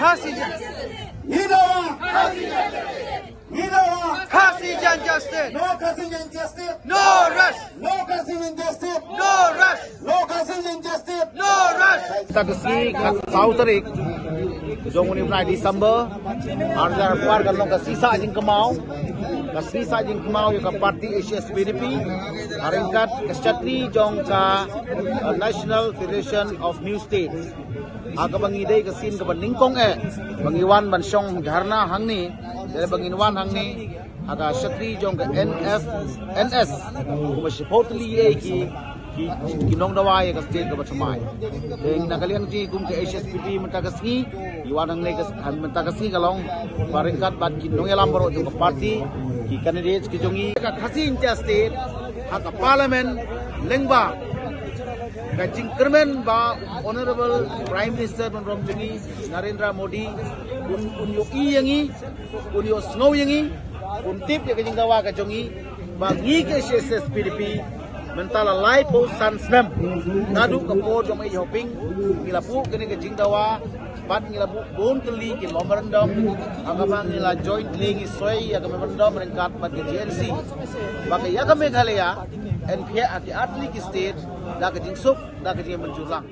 Hasijan. Nidawa. Hasijan justice. Nidawa. Hasijan justice. No Hasijan justice. No rush. No Hasijan justice. तकसी तारीख जो मुनि बनाई दिसंबर आर दर पार कर लो कसी जिंक माओ कसी जिंक माओ यो का पार्टी एशिया स्पीडपी आर इनका छत्री जोंग का national federation of new states आग बंगी दे कसीन का बनिंग कोंग ए बंगी वान बन धरना हंगनी जेले बंगी वान हंगनी आगा छत्री जोंग का एनएफ एनएस मुझे बहुत ली कि kinong dawa ya ka state ka bachamai deng nakalian ji kum ke HSPP menta ka singi iwan ang le ka menta ka singi kalong baringkat bat kinong ya lambaro jo ka party ki candidates ki jongi ka khasin ja state ha ka parliament lengba ka jingkermen ba honorable prime minister ban rom jongi narendra modi un un yo i yangi un yo snow yangi un tip ya ka jingdawa ka jongi ba ngi ke HSPP mentala lai po san snam. Ngadu ka po jom ai hoping ngila pu kene ke jing dawa pat ngila pu bon teli ke memorandum agama ngila joint legi soi aga memorandum rengkat pat ke GNC baka ya ka meghalaya NPA ati atli ki state da ke jing sup da ke jing menjulang